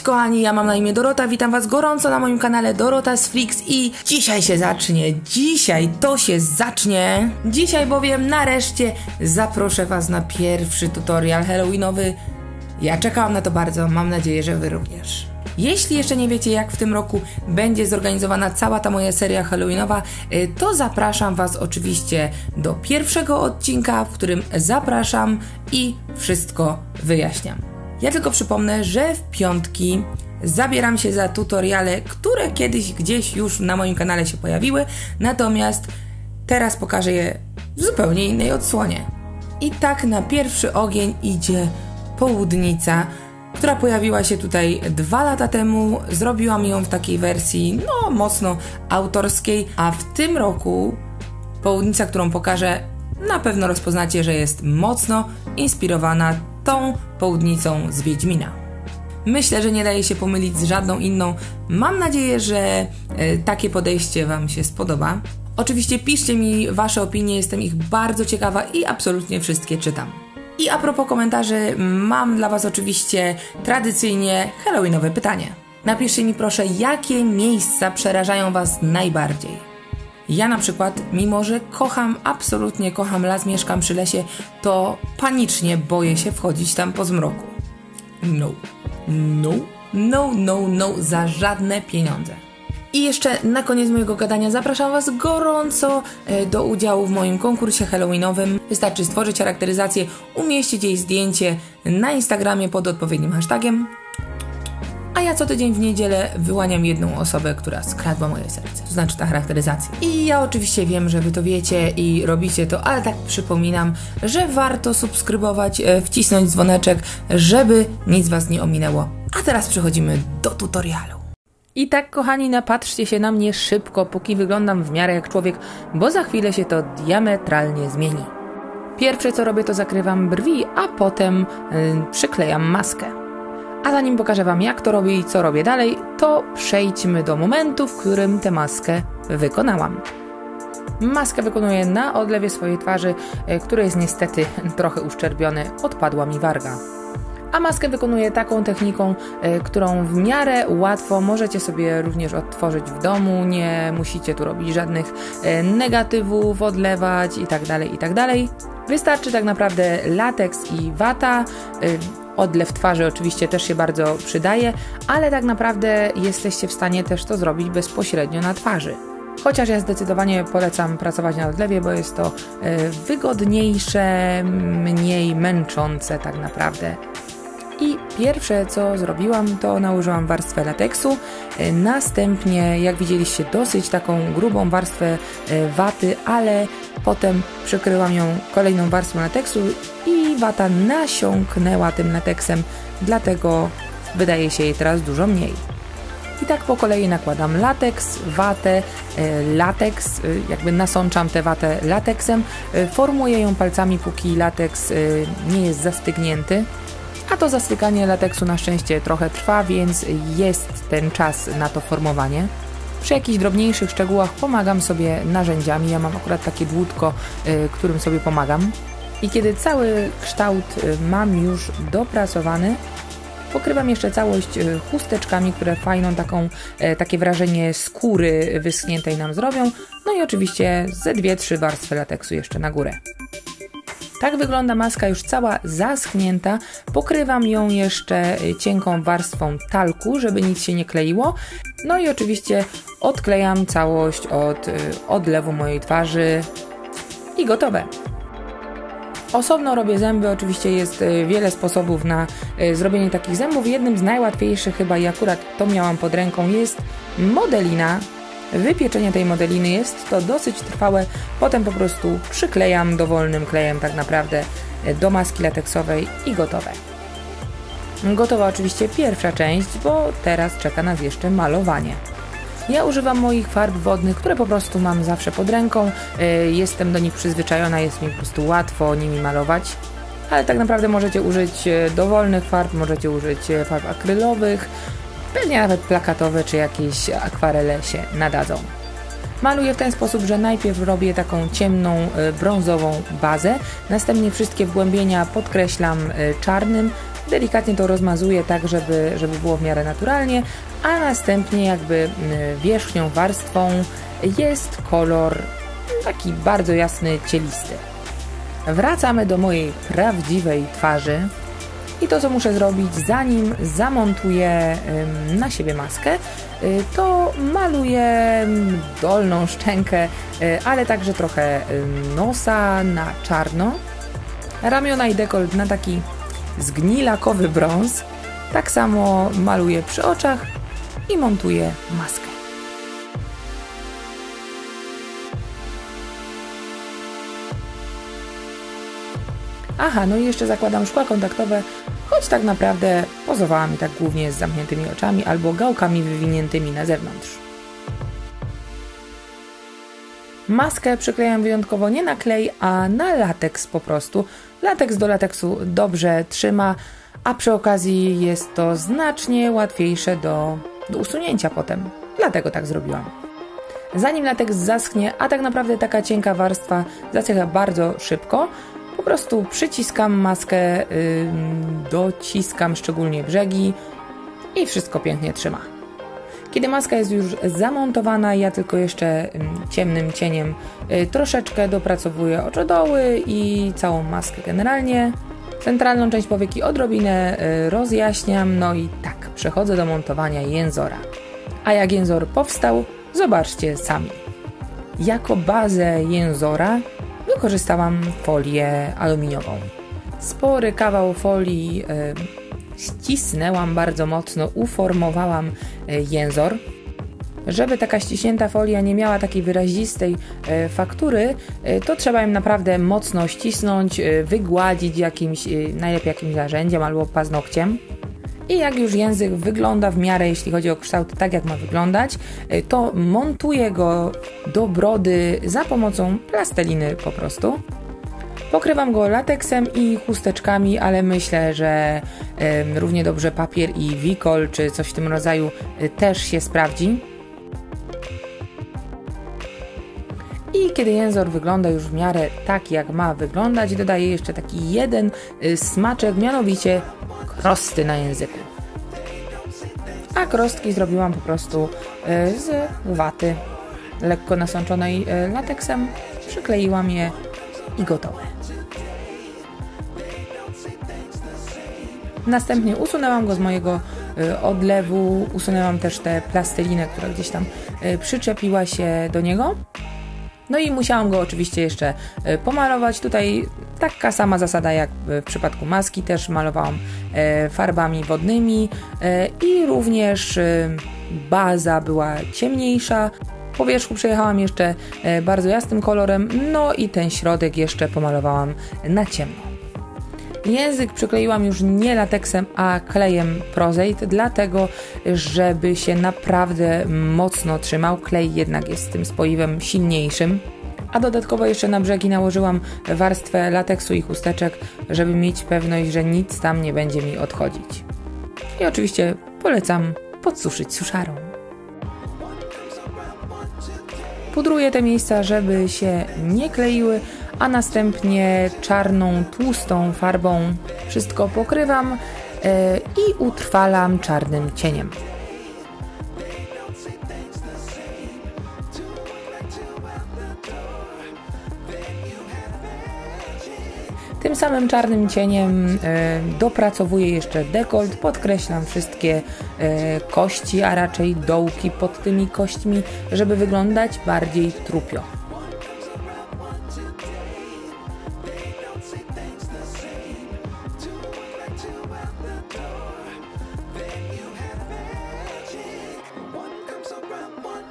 Cześć kochani, ja mam na imię Dorota, witam was gorąco na moim kanale Dorota's Freaks i dzisiaj się zacznie, dzisiaj to się zacznie. Dzisiaj bowiem nareszcie zaproszę was na pierwszy tutorial halloweenowy. Ja czekałam na to bardzo, mam nadzieję, że wy również. Jeśli jeszcze nie wiecie, jak w tym roku będzie zorganizowana cała ta moja seria Halloweenowa, y, to zapraszam Was oczywiście do pierwszego odcinka, w którym zapraszam i wszystko wyjaśniam. Ja tylko przypomnę, że w piątki zabieram się za tutoriale, które kiedyś gdzieś już na moim kanale się pojawiły, natomiast teraz pokażę je w zupełnie innej odsłonie. I tak na pierwszy ogień idzie południca, która pojawiła się tutaj dwa lata temu. Zrobiłam ją w takiej wersji, no, mocno autorskiej, a w tym roku południca, którą pokażę, na pewno rozpoznacie, że jest mocno inspirowana tą południcą z Wiedźmina. Myślę, że nie daje się pomylić z żadną inną. Mam nadzieję, że e, takie podejście Wam się spodoba. Oczywiście piszcie mi Wasze opinie, jestem ich bardzo ciekawa i absolutnie wszystkie czytam. I a propos komentarzy, mam dla Was oczywiście tradycyjnie halloweenowe pytanie. Napiszcie mi proszę, jakie miejsca przerażają Was najbardziej. Ja na przykład, mimo że kocham, absolutnie kocham las, mieszkam przy lesie, to panicznie boję się wchodzić tam po zmroku. No, no, no, no, no, za żadne pieniądze. I jeszcze na koniec mojego gadania zapraszam Was gorąco e, do udziału w moim konkursie halloweenowym. Wystarczy stworzyć charakteryzację, umieścić jej zdjęcie na Instagramie pod odpowiednim hashtagiem. A ja co tydzień w niedzielę wyłaniam jedną osobę, która skradła moje serce. To znaczy ta charakteryzacja. I ja oczywiście wiem, że Wy to wiecie i robicie to, ale tak przypominam, że warto subskrybować, e, wcisnąć dzwoneczek, żeby nic Was nie ominęło. A teraz przechodzimy do tutorialu. I tak, kochani, napatrzcie się na mnie szybko, póki wyglądam w miarę jak człowiek, bo za chwilę się to diametralnie zmieni. Pierwsze co robię, to zakrywam brwi, a potem yy, przyklejam maskę. A zanim pokażę Wam, jak to robię i co robię dalej, to przejdźmy do momentu, w którym tę maskę wykonałam. Maskę wykonuję na odlewie swojej twarzy, yy, który jest niestety trochę uszczerbiony, odpadła mi warga a maskę wykonuję taką techniką, y, którą w miarę łatwo możecie sobie również odtworzyć w domu, nie musicie tu robić żadnych y, negatywów, odlewać itd., tak itd. Tak Wystarczy tak naprawdę lateks i wata, Odlew twarzy oczywiście też się bardzo przydaje, ale tak naprawdę jesteście w stanie też to zrobić bezpośrednio na twarzy. Chociaż ja zdecydowanie polecam pracować na odlewie, bo jest to wygodniejsze, mniej męczące tak naprawdę i pierwsze co zrobiłam to nałożyłam warstwę lateksu, e, następnie jak widzieliście dosyć taką grubą warstwę e, waty, ale potem przykryłam ją kolejną warstwą lateksu i wata nasiąknęła tym lateksem, dlatego wydaje się jej teraz dużo mniej. I tak po kolei nakładam lateks, watę, e, lateks, jakby nasączam tę watę lateksem, formuję ją palcami, póki lateks nie jest zastygnięty. A to zastykanie lateksu na szczęście trochę trwa, więc jest ten czas na to formowanie. Przy jakichś drobniejszych szczegółach pomagam sobie narzędziami. Ja mam akurat takie dłutko, którym sobie pomagam. I kiedy cały kształt y, mam już dopracowany, pokrywam jeszcze całość y, chusteczkami, które fajną taką, takie wrażenie skóry wyschniętej nam zrobią. No i oczywiście ze dwie, trzy warstwy lateksu jeszcze na górę. Tak wygląda maska już cała zaschnięta. Pokrywam ją jeszcze cienką warstwą talku, żeby nic się nie kleiło. No i oczywiście odklejam całość od y, odlewu mojej twarzy i gotowe. Osobno robię zęby, oczywiście jest y, wiele sposobów na y, zrobienie takich zębów. Jednym z najłatwiejszych chyba i akurat to miałam pod ręką jest modelina, wypieczenie tej modeliny jest to dosyć trwałe, potem po prostu przyklejam dowolnym klejem tak naprawdę do maski lateksowej i gotowe. Gotowa oczywiście pierwsza część, bo teraz czeka nas jeszcze malowanie. Ja używam moich farb wodnych, które po prostu mam zawsze pod ręką. E, jestem do nich przyzwyczajona, jest mi po prostu łatwo nimi malować. Ale tak naprawdę możecie użyć e, dowolnych farb, możecie użyć e, farb akrylowych, Pewnie nawet plakatowe czy jakieś akwarele się nadadzą. Maluję w ten sposób, że najpierw robię taką ciemną, brązową bazę, następnie wszystkie wgłębienia podkreślam czarnym, delikatnie to rozmazuję tak, żeby, żeby było w miarę naturalnie, a następnie jakby wierzchnią warstwą jest kolor taki bardzo jasny, cielisty. Wracamy do mojej prawdziwej twarzy, i to, co muszę zrobić, zanim zamontuję na siebie maskę, y, to maluję dolną szczękę, y, ale także trochę nosa na czarno, ramiona i dekolt na taki zgnilakowy brąz. Tak samo maluję przy oczach i montuję maskę. Aha, no i jeszcze zakładam szkła kontaktowe, choć tak naprawdę pozowała mi tak głównie z zamkniętymi oczami albo gałkami wywiniętymi na zewnątrz. Maskę przyklejam wyjątkowo nie na klej, a na lateks po prostu. Lateks do lateksu dobrze trzyma, a przy okazji jest to znacznie łatwiejsze do, do usunięcia potem. Dlatego tak zrobiłam. Zanim lateks zaschnie, a tak naprawdę taka cienka warstwa zasycha bardzo szybko, po prostu przyciskam maskę, dociskam szczególnie brzegi i wszystko pięknie trzyma. Kiedy maska jest już zamontowana, ja tylko jeszcze ciemnym cieniem y, troszeczkę dopracowuję oczodoły i całą maskę generalnie. Centralną część powieki odrobinę y, rozjaśniam, no i tak, przechodzę do montowania jęzora. A jak jęzor powstał, zobaczcie sami. Jako bazę jęzora wykorzystałam folię aluminiową. Spory kawał folii e, ścisnęłam bardzo mocno, uformowałam jęzor. Żeby taka ściśnięta folia nie miała takiej wyrazistej e, faktury, to trzeba ją naprawdę mocno ścisnąć, wygładzić jakimś, najlepiej jakimś narzędziem albo paznokciem. I jak już język wygląda w miarę, jeśli chodzi o kształt, tak jak ma wyglądać, to montuję go do brody za pomocą plasteliny po prostu. Pokrywam go lateksem i chusteczkami, ale myślę, że y, równie dobrze papier i wikol czy coś w tym rodzaju y, też się sprawdzi. I kiedy jęzor wygląda już w miarę tak, jak ma wyglądać, dodaję jeszcze taki jeden y, smaczek, mianowicie krosty na języku. A krostki zrobiłam po prostu y, z waty lekko nasączonej y, lateksem. Przykleiłam je i gotowe. Następnie usunęłam go z mojego odlewu, usunęłam też tę plastelinę, która gdzieś tam przyczepiła się do niego. No i musiałam go oczywiście jeszcze e, pomalować. Tutaj taka sama zasada jak w przypadku maski, też malowałam e, farbami wodnymi e, i również baza była ciemniejsza. Po wierzchu przejechałam jeszcze bardzo jasnym kolorem, no i ten środek jeszcze pomalowałam na ciemno. Język przykleiłam już nie lateksem, a klejem Prozeit, dlatego żeby się naprawdę mocno trzymał. Klej jednak jest tym spoiwem silniejszym. A dodatkowo jeszcze na brzegi nałożyłam warstwę lateksu i chusteczek, żeby mieć pewność, że nic tam nie będzie mi odchodzić. I oczywiście polecam podsuszyć suszarą. Pudruję te miejsca, żeby się nie kleiły, a następnie czarną, tłustą farbą wszystko pokrywam e, i utrwalam czarnym cieniem. Tym samym czarnym cieniem e, dopracowuję jeszcze dekolt, podkreślam wszystkie e, kości, a raczej dołki pod tymi kośćmi, żeby wyglądać bardziej trupio.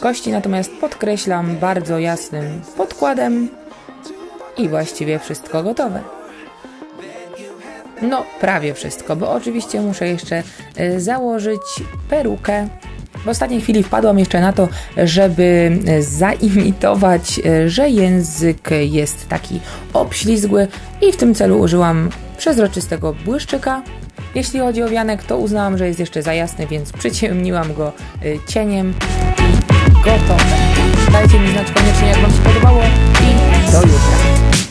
Kości natomiast podkreślam bardzo jasnym podkładem i właściwie wszystko gotowe. No, prawie wszystko, bo oczywiście muszę jeszcze e, założyć perukę. W ostatniej chwili wpadłam jeszcze na to, żeby e, zaimitować, e, że język jest taki obślizgły i w tym celu użyłam przezroczystego błyszczyka. Jeśli chodzi o wianek, to uznałam, że jest jeszcze za jasny, więc przyciemniłam go cieniem gotowe. Dajcie mi znać koniecznie, jak Wam się podobało i do jutra.